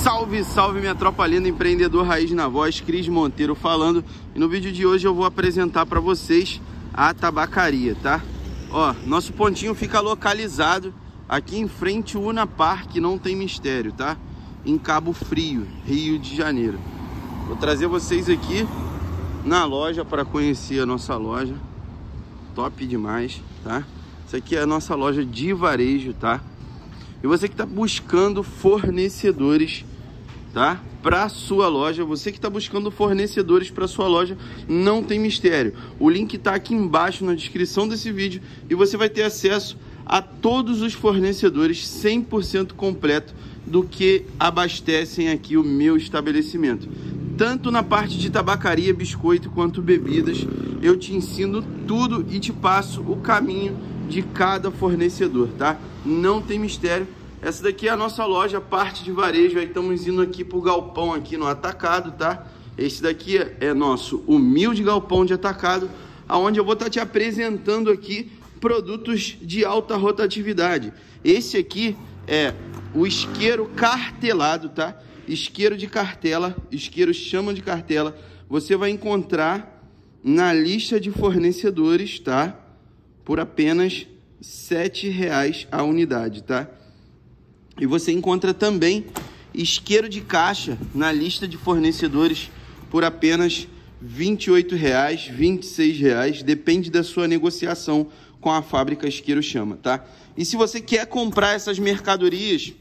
Salve, salve minha tropa linda, empreendedor raiz na voz, Cris Monteiro falando. E no vídeo de hoje eu vou apresentar para vocês a tabacaria, tá? Ó, nosso pontinho fica localizado aqui em frente ao Una Park, não tem mistério, tá? Em Cabo Frio, Rio de Janeiro. Vou trazer vocês aqui na loja para conhecer a nossa loja. Top demais, tá? Isso aqui é a nossa loja de varejo, tá? E você que está buscando fornecedores, tá? Para sua loja, você que está buscando fornecedores para sua loja, não tem mistério. O link está aqui embaixo na descrição desse vídeo e você vai ter acesso a todos os fornecedores 100% completo do que abastecem aqui o meu estabelecimento. Tanto na parte de tabacaria, biscoito quanto bebidas, eu te ensino tudo e te passo o caminho de cada fornecedor, tá? Não tem mistério. Essa daqui é a nossa loja, parte de varejo. Aí estamos indo aqui pro galpão aqui no atacado, tá? Esse daqui é nosso humilde galpão de atacado, aonde eu vou estar tá te apresentando aqui produtos de alta rotatividade. Esse aqui é o isqueiro cartelado, tá? Isqueiro de cartela, isqueiro chama de cartela. Você vai encontrar na lista de fornecedores, tá? por apenas R$ reais a unidade, tá? E você encontra também isqueiro de caixa na lista de fornecedores por apenas R$ 28,00, R$ reais, depende da sua negociação com a fábrica Isqueiro Chama, tá? E se você quer comprar essas mercadorias,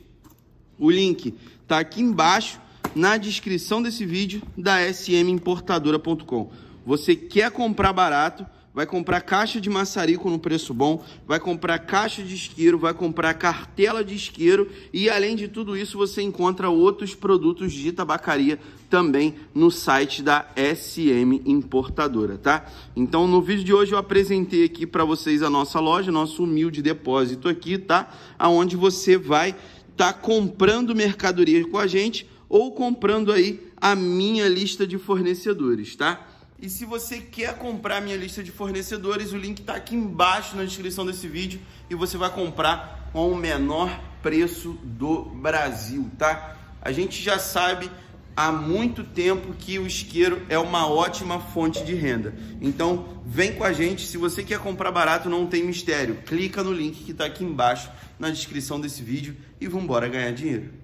o link tá aqui embaixo na descrição desse vídeo da smimportadora.com. Você quer comprar barato? Vai comprar caixa de maçarico no preço bom, vai comprar caixa de isqueiro, vai comprar cartela de isqueiro e além de tudo isso você encontra outros produtos de tabacaria também no site da SM Importadora, tá? Então no vídeo de hoje eu apresentei aqui para vocês a nossa loja, nosso humilde depósito aqui, tá? Aonde você vai tá comprando mercadoria com a gente ou comprando aí a minha lista de fornecedores, tá? E se você quer comprar minha lista de fornecedores, o link está aqui embaixo na descrição desse vídeo e você vai comprar com o menor preço do Brasil, tá? A gente já sabe há muito tempo que o isqueiro é uma ótima fonte de renda. Então, vem com a gente. Se você quer comprar barato, não tem mistério. Clica no link que está aqui embaixo na descrição desse vídeo e vamos embora ganhar dinheiro.